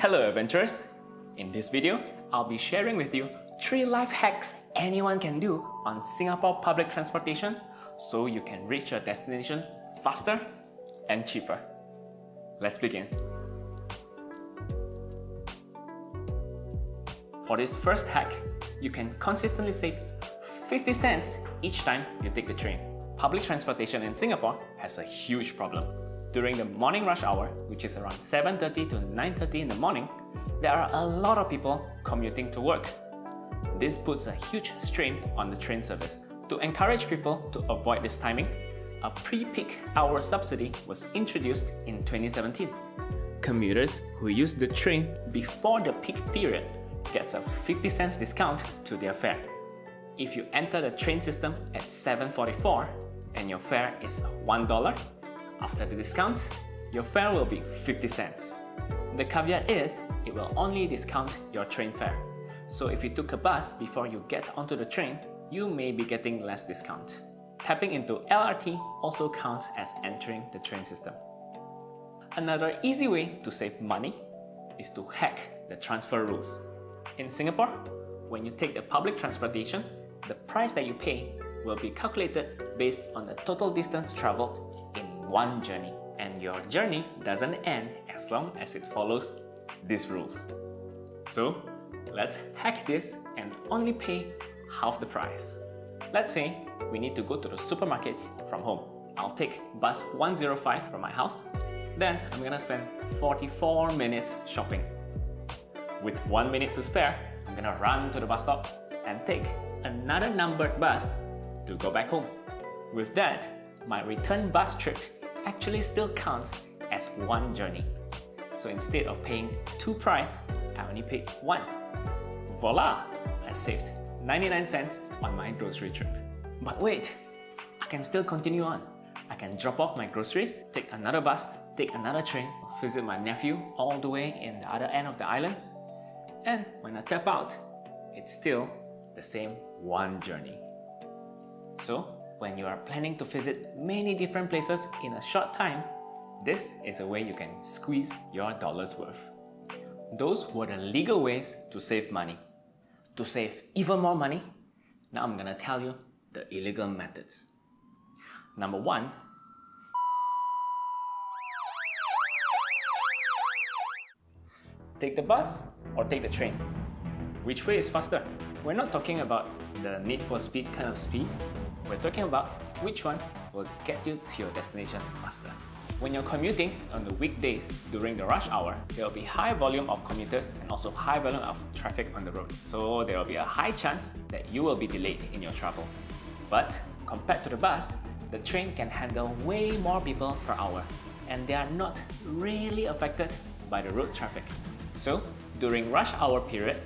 Hello adventurers! In this video, I'll be sharing with you 3 life hacks anyone can do on Singapore public transportation so you can reach your destination faster and cheaper. Let's begin. For this first hack, you can consistently save 50 cents each time you take the train. Public transportation in Singapore has a huge problem. During the morning rush hour, which is around 7.30 to 9.30 in the morning, there are a lot of people commuting to work. This puts a huge strain on the train service. To encourage people to avoid this timing, a pre-peak hour subsidy was introduced in 2017. Commuters who use the train before the peak period gets a 50 cents discount to their fare. If you enter the train system at 7.44 and your fare is $1, after the discount, your fare will be 50 cents. The caveat is, it will only discount your train fare. So if you took a bus before you get onto the train, you may be getting less discount. Tapping into LRT also counts as entering the train system. Another easy way to save money is to hack the transfer rules. In Singapore, when you take the public transportation, the price that you pay will be calculated based on the total distance traveled one journey. And your journey doesn't end as long as it follows these rules. So, let's hack this and only pay half the price. Let's say we need to go to the supermarket from home. I'll take bus 105 from my house. Then I'm gonna spend 44 minutes shopping. With one minute to spare, I'm gonna run to the bus stop and take another numbered bus to go back home. With that, my return bus trip actually still counts as one journey. So instead of paying two price, I only paid one. Voila! I saved 99 cents on my grocery trip. But wait, I can still continue on. I can drop off my groceries, take another bus, take another train, visit my nephew all the way in the other end of the island, and when I tap out, it's still the same one journey. So, when you are planning to visit many different places in a short time, this is a way you can squeeze your dollar's worth. Those were the legal ways to save money. To save even more money, now I'm gonna tell you the illegal methods. Number one, take the bus or take the train. Which way is faster? We're not talking about the need for speed kind of speed. We're talking about which one will get you to your destination faster. When you're commuting on the weekdays during the rush hour, there will be high volume of commuters and also high volume of traffic on the road. So there will be a high chance that you will be delayed in your travels. But compared to the bus, the train can handle way more people per hour and they are not really affected by the road traffic. So during rush hour period,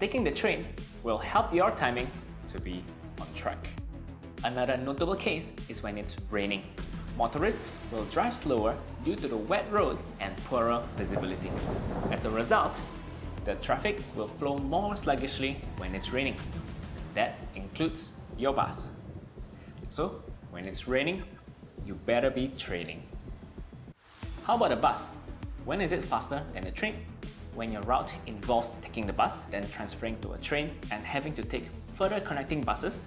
taking the train will help your timing to be on track. Another notable case is when it's raining. Motorists will drive slower due to the wet road and poorer visibility. As a result, the traffic will flow more sluggishly when it's raining. That includes your bus. So, when it's raining, you better be trading. How about a bus? When is it faster than a train? When your route involves taking the bus, then transferring to a train and having to take further connecting buses,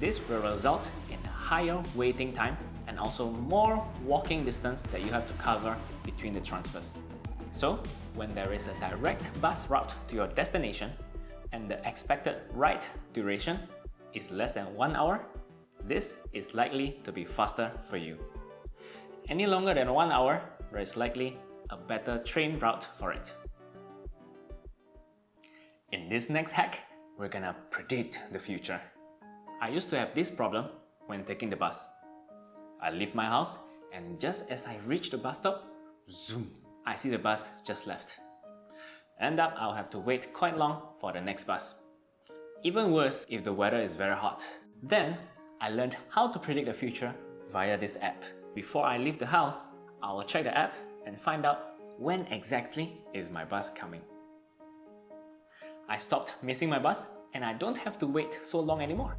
this will result in a higher waiting time and also more walking distance that you have to cover between the transfers. So, when there is a direct bus route to your destination and the expected ride duration is less than one hour, this is likely to be faster for you. Any longer than one hour, there is likely a better train route for it. In this next hack, we're gonna predict the future. I used to have this problem when taking the bus. I leave my house and just as I reach the bus stop, zoom, I see the bus just left. End up I'll have to wait quite long for the next bus. Even worse if the weather is very hot. Then, I learned how to predict the future via this app. Before I leave the house, I will check the app and find out when exactly is my bus coming. I stopped missing my bus and I don't have to wait so long anymore.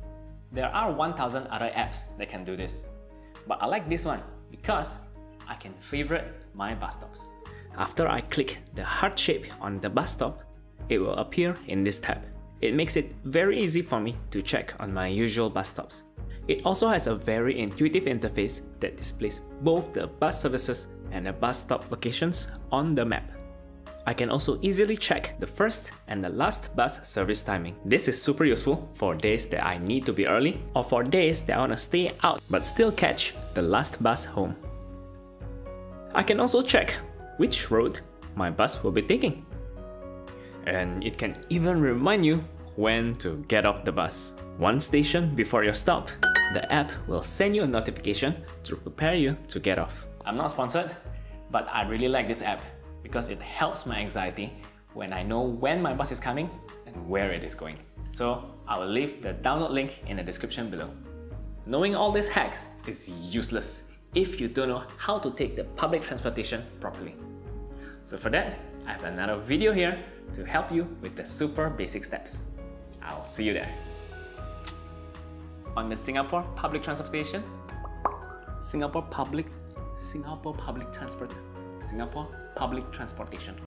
There are 1000 other apps that can do this. But I like this one because I can favorite my bus stops. After I click the heart shape on the bus stop, it will appear in this tab. It makes it very easy for me to check on my usual bus stops. It also has a very intuitive interface that displays both the bus services and the bus stop locations on the map. I can also easily check the first and the last bus service timing. This is super useful for days that I need to be early or for days that I want to stay out but still catch the last bus home. I can also check which road my bus will be taking. And it can even remind you when to get off the bus. One station before your stop, the app will send you a notification to prepare you to get off. I'm not sponsored, but I really like this app because it helps my anxiety when I know when my bus is coming and where it is going. So I will leave the download link in the description below. Knowing all these hacks is useless if you don't know how to take the public transportation properly. So for that, I have another video here to help you with the super basic steps. I'll see you there. On the Singapore public transportation, Singapore public, Singapore public transport, Singapore public transportation.